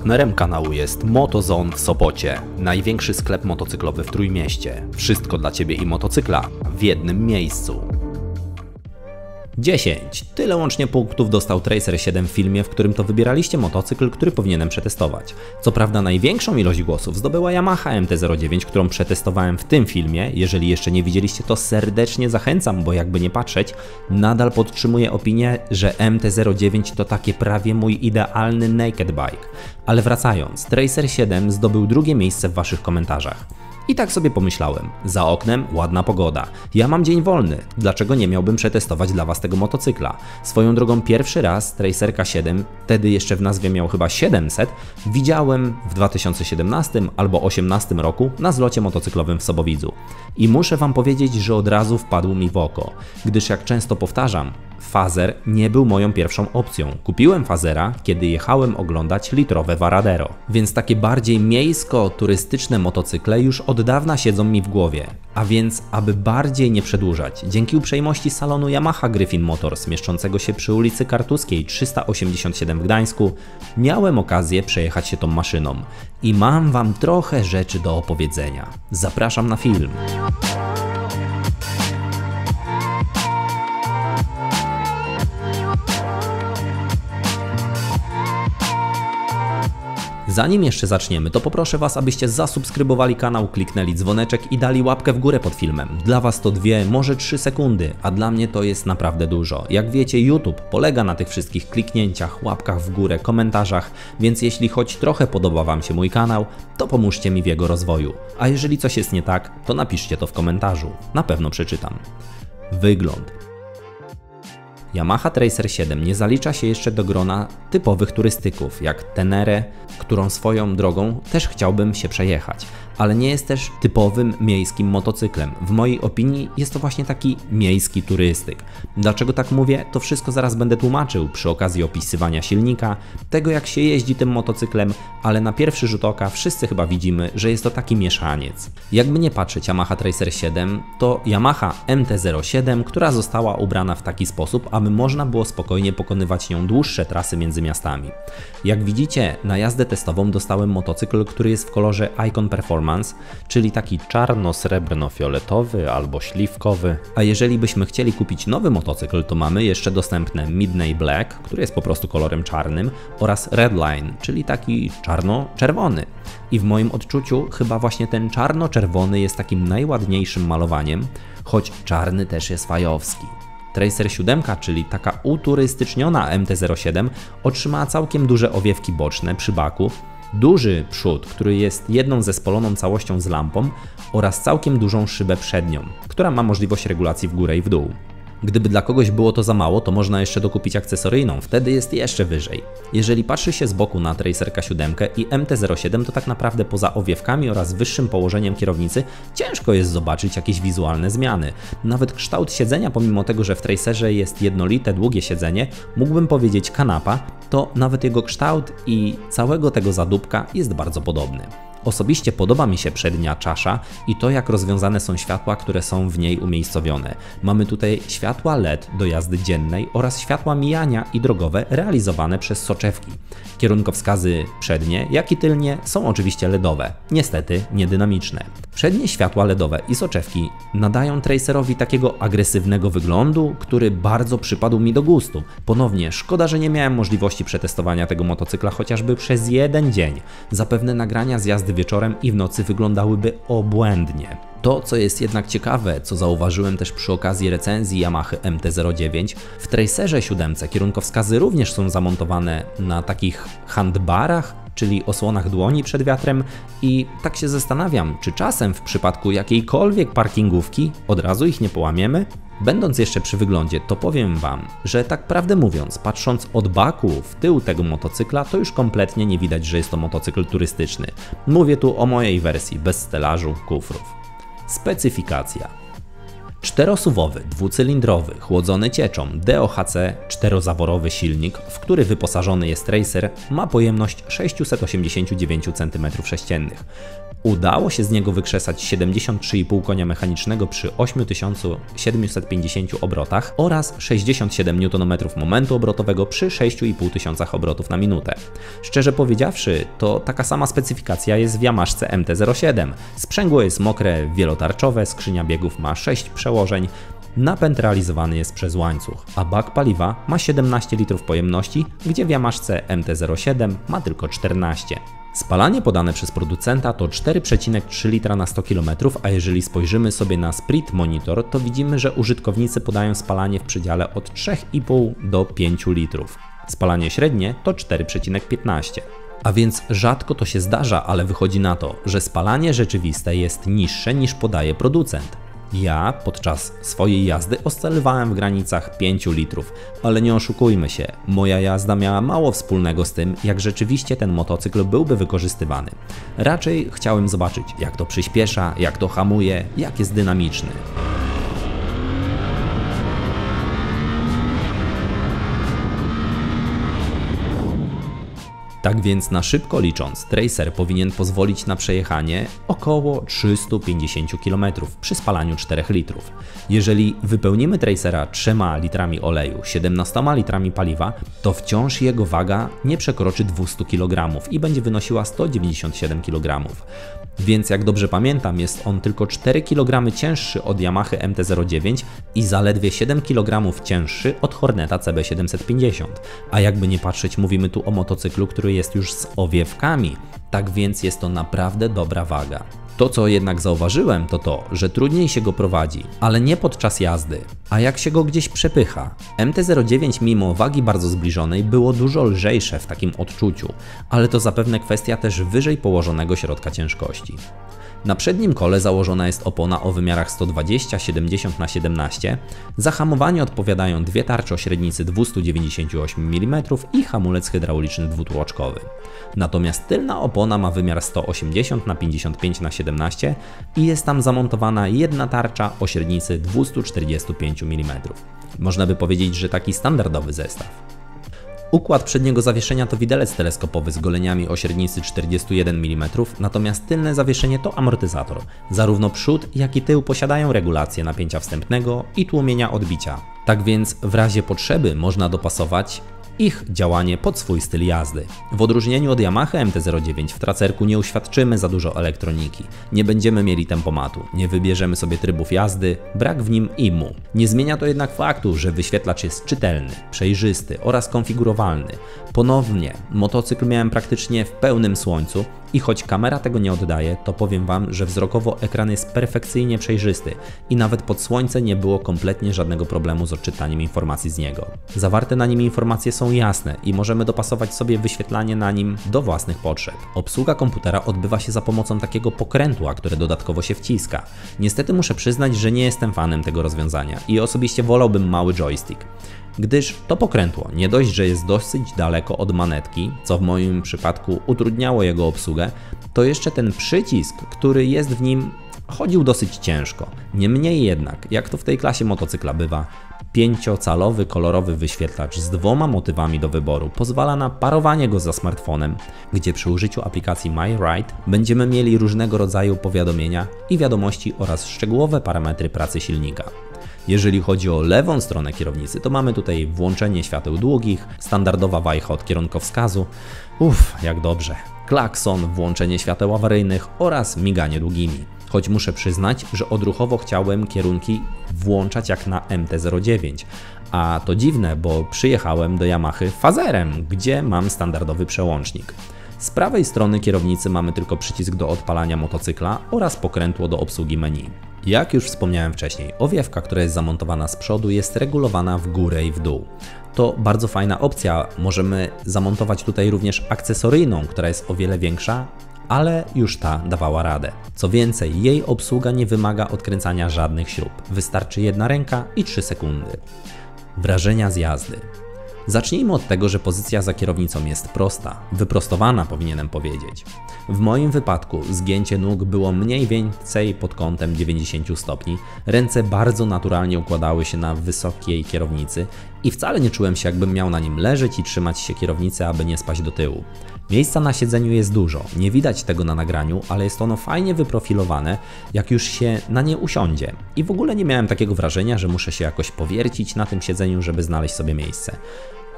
Partnerem kanału jest MotoZone w Sopocie, największy sklep motocyklowy w Trójmieście. Wszystko dla Ciebie i motocykla w jednym miejscu. 10. Tyle łącznie punktów dostał Tracer 7 w filmie, w którym to wybieraliście motocykl, który powinienem przetestować. Co prawda największą ilość głosów zdobyła Yamaha MT-09, którą przetestowałem w tym filmie. Jeżeli jeszcze nie widzieliście, to serdecznie zachęcam, bo jakby nie patrzeć, nadal podtrzymuję opinię, że MT-09 to takie prawie mój idealny naked bike. Ale wracając, Tracer 7 zdobył drugie miejsce w Waszych komentarzach. I tak sobie pomyślałem, za oknem ładna pogoda. Ja mam dzień wolny, dlaczego nie miałbym przetestować dla Was tego motocykla? Swoją drogą pierwszy raz Tracerka 7, wtedy jeszcze w nazwie miał chyba 700, widziałem w 2017 albo 2018 roku na zlocie motocyklowym w Sobowidzu. I muszę Wam powiedzieć, że od razu wpadł mi w oko, gdyż jak często powtarzam, Fazer nie był moją pierwszą opcją. Kupiłem Fazera, kiedy jechałem oglądać litrowe Varadero. Więc takie bardziej miejsko-turystyczne motocykle już od dawna siedzą mi w głowie. A więc, aby bardziej nie przedłużać, dzięki uprzejmości salonu Yamaha Griffin Motors, mieszczącego się przy ulicy Kartuskiej 387 w Gdańsku, miałem okazję przejechać się tą maszyną. I mam Wam trochę rzeczy do opowiedzenia. Zapraszam na film. Zanim jeszcze zaczniemy, to poproszę Was, abyście zasubskrybowali kanał, kliknęli dzwoneczek i dali łapkę w górę pod filmem. Dla Was to dwie, może trzy sekundy, a dla mnie to jest naprawdę dużo. Jak wiecie, YouTube polega na tych wszystkich kliknięciach, łapkach w górę, komentarzach, więc jeśli choć trochę podoba Wam się mój kanał, to pomóżcie mi w jego rozwoju. A jeżeli coś jest nie tak, to napiszcie to w komentarzu. Na pewno przeczytam. Wygląd. Yamaha Tracer 7 nie zalicza się jeszcze do grona typowych turystyków, jak Tenere, którą swoją drogą też chciałbym się przejechać, ale nie jest też typowym miejskim motocyklem. W mojej opinii jest to właśnie taki miejski turystyk. Dlaczego tak mówię? To wszystko zaraz będę tłumaczył przy okazji opisywania silnika, tego jak się jeździ tym motocyklem, ale na pierwszy rzut oka wszyscy chyba widzimy, że jest to taki mieszaniec. Jakby nie patrzeć Yamaha Tracer 7, to Yamaha MT-07, która została ubrana w taki sposób, aby można było spokojnie pokonywać nią dłuższe trasy między miastami. Jak widzicie, na jazdę testową dostałem motocykl, który jest w kolorze Icon Performance, czyli taki czarno-srebrno-fioletowy albo śliwkowy. A jeżeli byśmy chcieli kupić nowy motocykl, to mamy jeszcze dostępne Midnight Black, który jest po prostu kolorem czarnym, oraz Redline, czyli taki czarno-czerwony. I w moim odczuciu chyba właśnie ten czarno-czerwony jest takim najładniejszym malowaniem, choć czarny też jest fajowski. Tracer 7, czyli taka uturystyczniona MT-07, otrzymała całkiem duże owiewki boczne przy baku, duży przód, który jest jedną zespoloną całością z lampą oraz całkiem dużą szybę przednią, która ma możliwość regulacji w górę i w dół. Gdyby dla kogoś było to za mało, to można jeszcze dokupić akcesoryjną, wtedy jest jeszcze wyżej. Jeżeli patrzy się z boku na Tracerka 7 i MT-07, to tak naprawdę poza owiewkami oraz wyższym położeniem kierownicy ciężko jest zobaczyć jakieś wizualne zmiany. Nawet kształt siedzenia, pomimo tego, że w Tracerze jest jednolite, długie siedzenie, mógłbym powiedzieć kanapa, to nawet jego kształt i całego tego zadupka jest bardzo podobny. Osobiście podoba mi się przednia czasza i to jak rozwiązane są światła, które są w niej umiejscowione. Mamy tutaj światła LED do jazdy dziennej oraz światła mijania i drogowe realizowane przez soczewki. Kierunkowskazy przednie, jak i tylnie są oczywiście LEDowe, niestety niedynamiczne. Przednie światła LEDowe i soczewki nadają Tracerowi takiego agresywnego wyglądu, który bardzo przypadł mi do gustu. Ponownie, szkoda, że nie miałem możliwości przetestowania tego motocykla chociażby przez jeden dzień. Zapewne nagrania z jazdy wieczorem i w nocy wyglądałyby obłędnie. To, co jest jednak ciekawe, co zauważyłem też przy okazji recenzji Yamaha MT-09, w Tracerze 7 kierunkowskazy również są zamontowane na takich handbarach, czyli osłonach dłoni przed wiatrem i tak się zastanawiam, czy czasem w przypadku jakiejkolwiek parkingówki od razu ich nie połamiemy? Będąc jeszcze przy wyglądzie, to powiem Wam, że tak prawdę mówiąc, patrząc od baku w tył tego motocykla, to już kompletnie nie widać, że jest to motocykl turystyczny. Mówię tu o mojej wersji bez stelażu, kufrów. Specyfikacja. Czterosuwowy, dwucylindrowy, chłodzony cieczą DOHC czterozaworowy silnik, w który wyposażony jest Racer, ma pojemność 689 cm3. Udało się z niego wykrzesać 73,5 konia mechanicznego przy 8750 obrotach oraz 67 Nm momentu obrotowego przy 6500 obrotów na minutę. Szczerze powiedziawszy, to taka sama specyfikacja jest w Yamaszce MT-07. Sprzęgło jest mokre, wielotarczowe, skrzynia biegów ma 6 przełożeń, napęd realizowany jest przez łańcuch, a bak paliwa ma 17 litrów pojemności, gdzie w Yamaszce MT-07 ma tylko 14. Spalanie podane przez producenta to 4,3 litra na 100 km, a jeżeli spojrzymy sobie na Sprit Monitor, to widzimy, że użytkownicy podają spalanie w przedziale od 3,5 do 5 litrów. Spalanie średnie to 4,15. A więc rzadko to się zdarza, ale wychodzi na to, że spalanie rzeczywiste jest niższe niż podaje producent. Ja podczas swojej jazdy oscylowałem w granicach 5 litrów, ale nie oszukujmy się, moja jazda miała mało wspólnego z tym, jak rzeczywiście ten motocykl byłby wykorzystywany. Raczej chciałem zobaczyć, jak to przyspiesza, jak to hamuje, jak jest dynamiczny. Tak więc na szybko licząc, Tracer powinien pozwolić na przejechanie około 350 km przy spalaniu 4 litrów. Jeżeli wypełnimy Tracera 3 litrami oleju, 17 litrami paliwa, to wciąż jego waga nie przekroczy 200 kg i będzie wynosiła 197 kg. Więc jak dobrze pamiętam, jest on tylko 4 kg cięższy od Yamaha MT-09 i zaledwie 7 kg cięższy od Horneta CB750. A jakby nie patrzeć, mówimy tu o motocyklu, który jest już z owiewkami, tak więc jest to naprawdę dobra waga. To, co jednak zauważyłem, to to, że trudniej się go prowadzi, ale nie podczas jazdy, a jak się go gdzieś przepycha. MT-09 mimo wagi bardzo zbliżonej było dużo lżejsze w takim odczuciu, ale to zapewne kwestia też wyżej położonego środka ciężkości. Na przednim kole założona jest opona o wymiarach 120-70 na 17. Za hamowanie odpowiadają dwie tarcze o średnicy 298 mm i hamulec hydrauliczny dwutłoczkowy. Natomiast tylna opona ma wymiar 180 na 55 na 17 i jest tam zamontowana jedna tarcza o średnicy 245 mm. Można by powiedzieć, że taki standardowy zestaw. Układ przedniego zawieszenia to widelec teleskopowy z goleniami o średnicy 41 mm, natomiast tylne zawieszenie to amortyzator. Zarówno przód, jak i tył posiadają regulację napięcia wstępnego i tłumienia odbicia. Tak więc w razie potrzeby można dopasować ich działanie pod swój styl jazdy. W odróżnieniu od Yamaha MT-09 w tracerku nie uświadczymy za dużo elektroniki, nie będziemy mieli tempomatu, nie wybierzemy sobie trybów jazdy, brak w nim IMU. Nie zmienia to jednak faktu, że wyświetlacz jest czytelny, przejrzysty oraz konfigurowalny. Ponownie, motocykl miałem praktycznie w pełnym słońcu, i choć kamera tego nie oddaje, to powiem Wam, że wzrokowo ekran jest perfekcyjnie przejrzysty i nawet pod słońce nie było kompletnie żadnego problemu z odczytaniem informacji z niego. Zawarte na nim informacje są jasne i możemy dopasować sobie wyświetlanie na nim do własnych potrzeb. Obsługa komputera odbywa się za pomocą takiego pokrętła, które dodatkowo się wciska. Niestety muszę przyznać, że nie jestem fanem tego rozwiązania i osobiście wolałbym mały joystick gdyż to pokrętło nie dość, że jest dosyć daleko od manetki, co w moim przypadku utrudniało jego obsługę, to jeszcze ten przycisk, który jest w nim, chodził dosyć ciężko. Niemniej jednak, jak to w tej klasie motocykla bywa, pięciocalowy kolorowy wyświetlacz z dwoma motywami do wyboru pozwala na parowanie go za smartfonem, gdzie przy użyciu aplikacji MyRide będziemy mieli różnego rodzaju powiadomienia i wiadomości oraz szczegółowe parametry pracy silnika. Jeżeli chodzi o lewą stronę kierownicy, to mamy tutaj włączenie świateł długich, standardowa wajcha od kierunkowskazu. Uff, jak dobrze. Klakson, włączenie świateł awaryjnych oraz miganie długimi. Choć muszę przyznać, że odruchowo chciałem kierunki włączać jak na MT-09. A to dziwne, bo przyjechałem do Yamahy fazerem, gdzie mam standardowy przełącznik. Z prawej strony kierownicy mamy tylko przycisk do odpalania motocykla oraz pokrętło do obsługi menu. Jak już wspomniałem wcześniej, owiewka, która jest zamontowana z przodu jest regulowana w górę i w dół. To bardzo fajna opcja. Możemy zamontować tutaj również akcesoryjną, która jest o wiele większa, ale już ta dawała radę. Co więcej, jej obsługa nie wymaga odkręcania żadnych śrub. Wystarczy jedna ręka i 3 sekundy. Wrażenia z jazdy. Zacznijmy od tego, że pozycja za kierownicą jest prosta, wyprostowana powinienem powiedzieć. W moim wypadku zgięcie nóg było mniej więcej pod kątem 90 stopni, ręce bardzo naturalnie układały się na wysokiej kierownicy i wcale nie czułem się jakbym miał na nim leżeć i trzymać się kierownicy, aby nie spaść do tyłu. Miejsca na siedzeniu jest dużo, nie widać tego na nagraniu, ale jest ono fajnie wyprofilowane, jak już się na nie usiądzie. I w ogóle nie miałem takiego wrażenia, że muszę się jakoś powiercić na tym siedzeniu, żeby znaleźć sobie miejsce.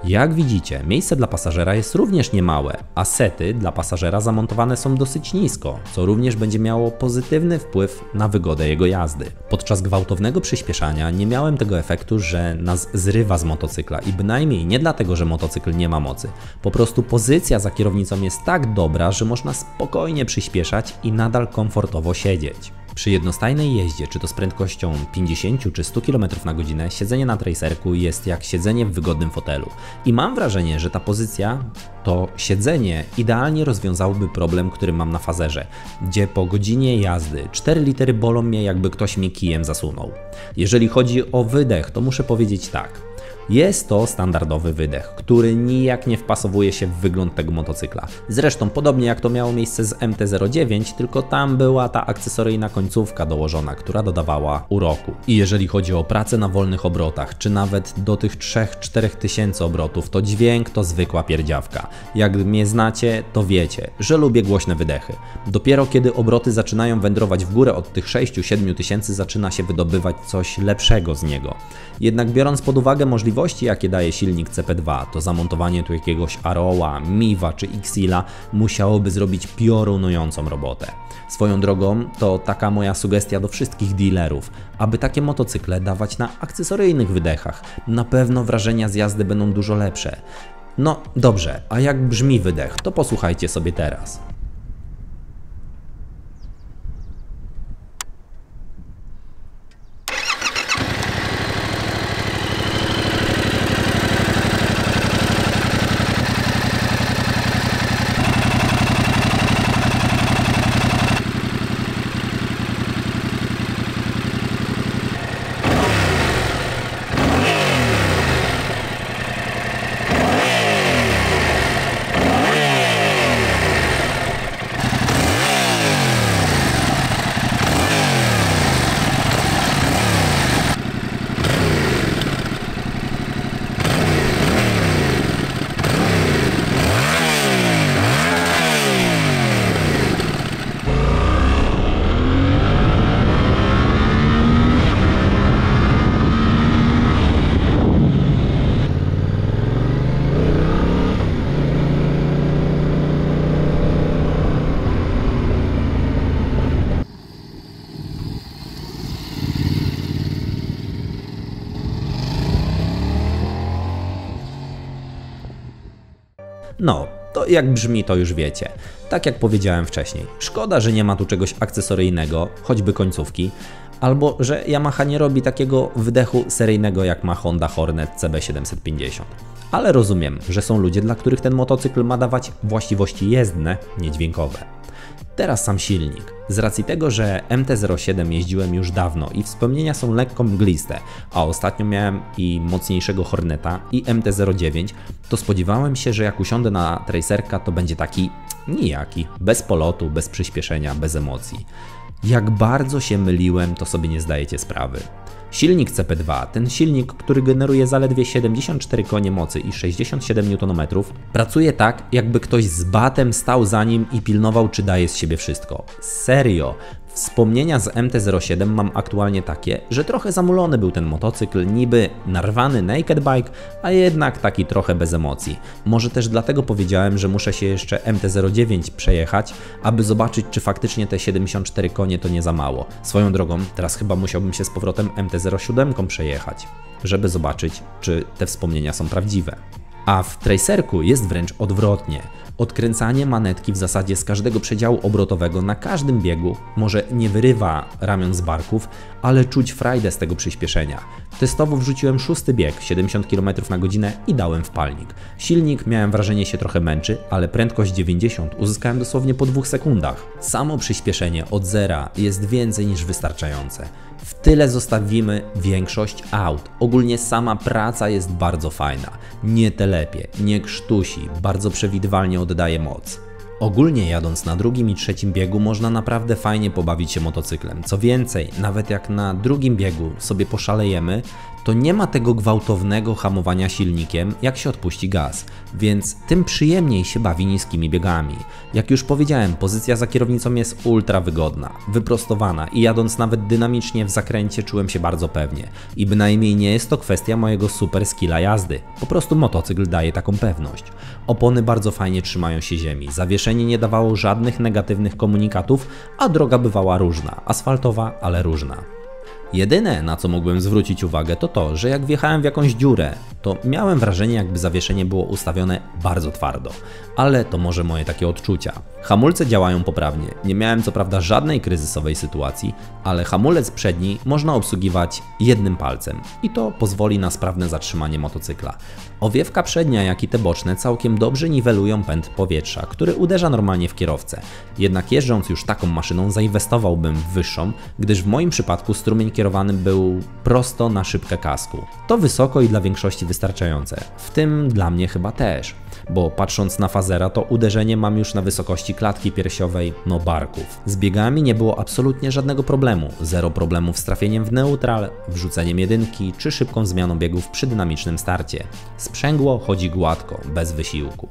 Jak widzicie, miejsce dla pasażera jest również niemałe, a sety dla pasażera zamontowane są dosyć nisko, co również będzie miało pozytywny wpływ na wygodę jego jazdy. Podczas gwałtownego przyspieszania nie miałem tego efektu, że nas zrywa z motocykla i bynajmniej nie dlatego, że motocykl nie ma mocy. Po prostu pozycja za kierownicą jest tak dobra, że można spokojnie przyspieszać i nadal komfortowo siedzieć. Przy jednostajnej jeździe, czy to z prędkością 50 czy 100 km na godzinę, siedzenie na tracerku jest jak siedzenie w wygodnym fotelu. I mam wrażenie, że ta pozycja, to siedzenie idealnie rozwiązałoby problem, który mam na fazerze, gdzie po godzinie jazdy 4 litery bolą mnie jakby ktoś mi kijem zasunął. Jeżeli chodzi o wydech, to muszę powiedzieć tak. Jest to standardowy wydech, który nijak nie wpasowuje się w wygląd tego motocykla. Zresztą podobnie jak to miało miejsce z MT-09, tylko tam była ta akcesoryjna końcówka dołożona, która dodawała uroku. I jeżeli chodzi o pracę na wolnych obrotach, czy nawet do tych 3-4 tysięcy obrotów, to dźwięk to zwykła pierdziawka. Jak mnie znacie, to wiecie, że lubię głośne wydechy. Dopiero kiedy obroty zaczynają wędrować w górę od tych 6-7 tysięcy zaczyna się wydobywać coś lepszego z niego. Jednak biorąc pod uwagę możliwości możliwości, jakie daje silnik CP2, to zamontowanie tu jakiegoś Aroła, Miwa czy Xila musiałoby zrobić piorunującą robotę. Swoją drogą to taka moja sugestia do wszystkich dealerów, aby takie motocykle dawać na akcesoryjnych wydechach. Na pewno wrażenia z jazdy będą dużo lepsze. No dobrze, a jak brzmi wydech, to posłuchajcie sobie teraz. No, to jak brzmi, to już wiecie. Tak jak powiedziałem wcześniej, szkoda, że nie ma tu czegoś akcesoryjnego, choćby końcówki, albo że Yamaha nie robi takiego wydechu seryjnego jak ma Honda Hornet CB750. Ale rozumiem, że są ludzie, dla których ten motocykl ma dawać właściwości jezdne, nie dźwiękowe. Teraz sam silnik. Z racji tego, że MT-07 jeździłem już dawno i wspomnienia są lekko mgliste, a ostatnio miałem i mocniejszego Horneta i MT-09, to spodziewałem się, że jak usiądę na tracerka to będzie taki nijaki, bez polotu, bez przyspieszenia, bez emocji. Jak bardzo się myliłem, to sobie nie zdajecie sprawy. Silnik CP2, ten silnik, który generuje zaledwie 74 konie mocy i 67 Nm, pracuje tak, jakby ktoś z batem stał za nim i pilnował, czy daje z siebie wszystko. Serio, Wspomnienia z MT-07 mam aktualnie takie, że trochę zamulony był ten motocykl, niby narwany naked bike, a jednak taki trochę bez emocji. Może też dlatego powiedziałem, że muszę się jeszcze MT-09 przejechać, aby zobaczyć, czy faktycznie te 74 konie to nie za mało. Swoją drogą, teraz chyba musiałbym się z powrotem MT-07 przejechać, żeby zobaczyć, czy te wspomnienia są prawdziwe. A w Tracerku jest wręcz odwrotnie. Odkręcanie manetki w zasadzie z każdego przedziału obrotowego na każdym biegu może nie wyrywa ramion z barków, ale czuć frajdę z tego przyspieszenia. Testowo wrzuciłem szósty bieg, 70 km na godzinę i dałem w palnik. Silnik miałem wrażenie się trochę męczy, ale prędkość 90 uzyskałem dosłownie po dwóch sekundach. Samo przyspieszenie od zera jest więcej niż wystarczające. W tyle zostawimy większość aut. Ogólnie sama praca jest bardzo fajna. Nie telepie, nie krztusi, bardzo przewidywalnie oddaje moc. Ogólnie jadąc na drugim i trzecim biegu można naprawdę fajnie pobawić się motocyklem. Co więcej, nawet jak na drugim biegu sobie poszalejemy, to nie ma tego gwałtownego hamowania silnikiem, jak się odpuści gaz, więc tym przyjemniej się bawi niskimi biegami. Jak już powiedziałem, pozycja za kierownicą jest ultra wygodna, wyprostowana i jadąc nawet dynamicznie w zakręcie czułem się bardzo pewnie. I bynajmniej nie jest to kwestia mojego super skilla jazdy, po prostu motocykl daje taką pewność. Opony bardzo fajnie trzymają się ziemi, zawieszenie nie dawało żadnych negatywnych komunikatów, a droga bywała różna, asfaltowa, ale różna. Jedyne, na co mógłbym zwrócić uwagę, to to, że jak wjechałem w jakąś dziurę, to miałem wrażenie, jakby zawieszenie było ustawione bardzo twardo. Ale to może moje takie odczucia. Hamulce działają poprawnie. Nie miałem co prawda żadnej kryzysowej sytuacji, ale hamulec przedni można obsługiwać jednym palcem i to pozwoli na sprawne zatrzymanie motocykla. Owiewka przednia, jak i te boczne całkiem dobrze niwelują pęd powietrza, który uderza normalnie w kierowcę. Jednak jeżdżąc już taką maszyną zainwestowałbym w wyższą, gdyż w moim przypadku strumień kierowany był prosto na szybkę kasku. To wysoko i dla większości wystarczające, w tym dla mnie chyba też, bo patrząc na fazera to uderzenie mam już na wysokości klatki piersiowej, no barków. Z biegami nie było absolutnie żadnego problemu, zero problemów z trafieniem w neutral, wrzuceniem jedynki czy szybką zmianą biegów przy dynamicznym starcie. Sprzęgło chodzi gładko, bez wysiłku.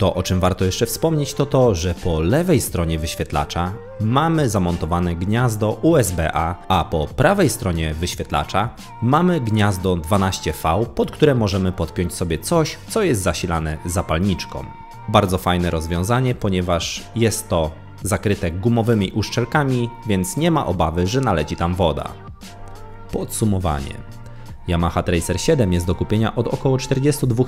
To, o czym warto jeszcze wspomnieć, to to, że po lewej stronie wyświetlacza mamy zamontowane gniazdo USB-A, a po prawej stronie wyświetlacza mamy gniazdo 12V, pod które możemy podpiąć sobie coś, co jest zasilane zapalniczką. Bardzo fajne rozwiązanie, ponieważ jest to zakryte gumowymi uszczelkami, więc nie ma obawy, że naleci tam woda. Podsumowanie. Yamaha Tracer 7 jest do kupienia od około 42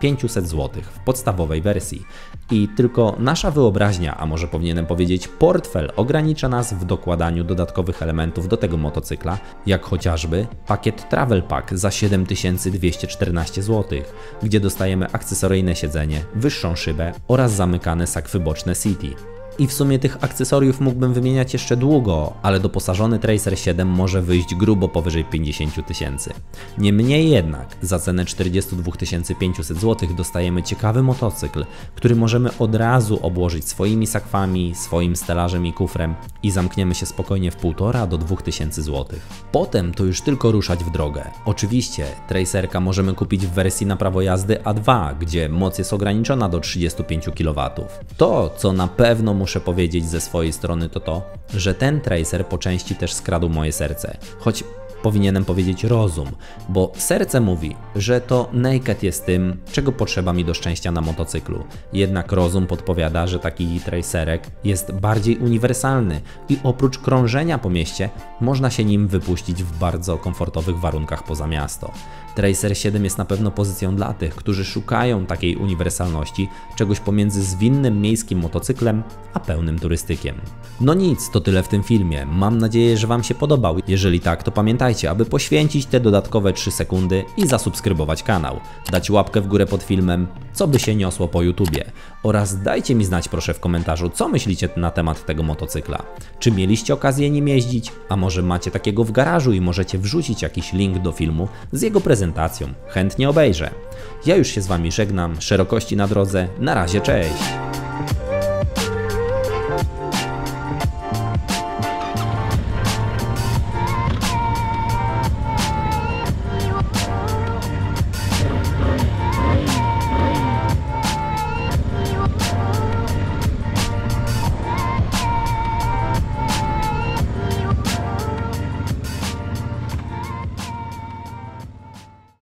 500 zł w podstawowej wersji. I tylko nasza wyobraźnia, a może powinienem powiedzieć portfel, ogranicza nas w dokładaniu dodatkowych elementów do tego motocykla, jak chociażby pakiet Travel Pack za 7214 zł, gdzie dostajemy akcesoryjne siedzenie, wyższą szybę oraz zamykane sakwy boczne City. I w sumie tych akcesoriów mógłbym wymieniać jeszcze długo, ale doposażony Tracer 7 może wyjść grubo powyżej 50 tysięcy. Niemniej jednak, za cenę 42 500 zł dostajemy ciekawy motocykl, który możemy od razu obłożyć swoimi sakwami, swoim stelażem i kufrem i zamkniemy się spokojnie w 1,5 do 2000 zł. Potem to już tylko ruszać w drogę. Oczywiście, Tracerka możemy kupić w wersji na prawo jazdy A2, gdzie moc jest ograniczona do 35 kW. To, co na pewno muszę muszę powiedzieć ze swojej strony to to, że ten tracer po części też skradł moje serce. Choć powinienem powiedzieć rozum, bo serce mówi, że to naked jest tym, czego potrzeba mi do szczęścia na motocyklu. Jednak rozum podpowiada, że taki tracerek jest bardziej uniwersalny i oprócz krążenia po mieście można się nim wypuścić w bardzo komfortowych warunkach poza miasto. Tracer 7 jest na pewno pozycją dla tych, którzy szukają takiej uniwersalności, czegoś pomiędzy zwinnym miejskim motocyklem a pełnym turystykiem. No nic, to tyle w tym filmie. Mam nadzieję, że Wam się podobał. Jeżeli tak, to pamiętajcie, aby poświęcić te dodatkowe 3 sekundy i zasubskrybować kanał, dać łapkę w górę pod filmem, co by się niosło po YouTubie oraz dajcie mi znać proszę w komentarzu, co myślicie na temat tego motocykla. Czy mieliście okazję nim jeździć, a może macie takiego w garażu i możecie wrzucić jakiś link do filmu z jego prezentacją. Chętnie obejrzę. Ja już się z Wami żegnam, szerokości na drodze, na razie, cześć!